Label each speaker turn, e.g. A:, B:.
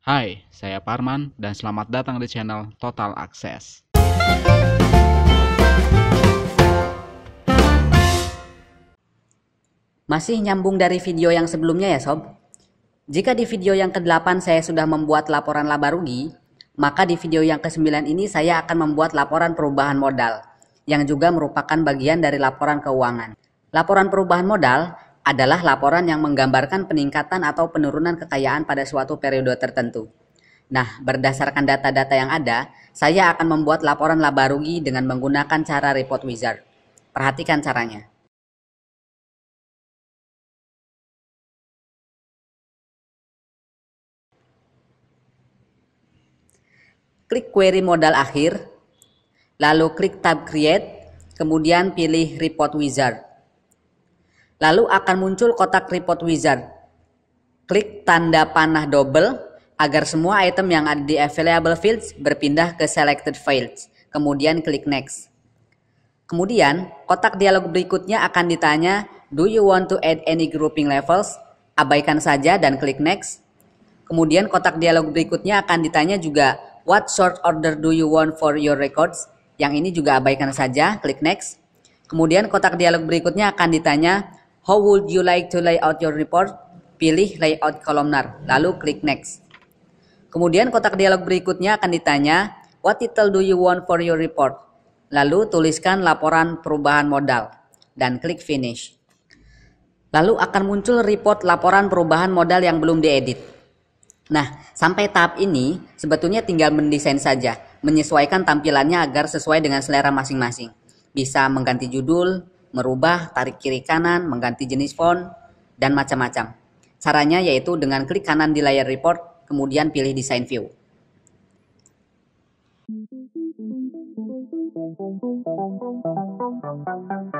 A: Hai, saya Parman dan selamat datang di channel Total Access.
B: Masih nyambung dari video yang sebelumnya ya sob? Jika di video yang ke-8 saya sudah membuat laporan laba rugi, maka di video yang ke-9 ini saya akan membuat laporan perubahan modal, yang juga merupakan bagian dari laporan keuangan. Laporan perubahan modal adalah laporan yang menggambarkan peningkatan atau penurunan kekayaan pada suatu periode tertentu. Nah, berdasarkan data-data yang ada, saya akan membuat laporan laba rugi dengan menggunakan cara report wizard. Perhatikan caranya. Klik query modal akhir, lalu klik tab create, kemudian pilih report wizard. Lalu akan muncul kotak report wizard. Klik tanda panah double agar semua item yang ada di available fields berpindah ke selected fields. Kemudian klik next. Kemudian, kotak dialog berikutnya akan ditanya, do you want to add any grouping levels? Abaikan saja dan klik next. Kemudian kotak dialog berikutnya akan ditanya juga, What short order do you want for your records? Yang ini juga abaikan saja, klik next. Kemudian kotak dialog berikutnya akan ditanya, How would you like to lay out your report? Pilih layout kolomnar, lalu klik next. Kemudian kotak dialog berikutnya akan ditanya, What title do you want for your report? Lalu tuliskan laporan perubahan modal dan klik finish. Lalu akan muncul report laporan perubahan modal yang belum diedit. Nah, sampai tahap ini sebetulnya tinggal mendesain saja, menyesuaikan tampilannya agar sesuai dengan selera masing-masing. Bisa mengganti judul, merubah, tarik kiri kanan, mengganti jenis font, dan macam-macam. Caranya yaitu dengan klik kanan di layar report, kemudian pilih design view.
C: Thank you.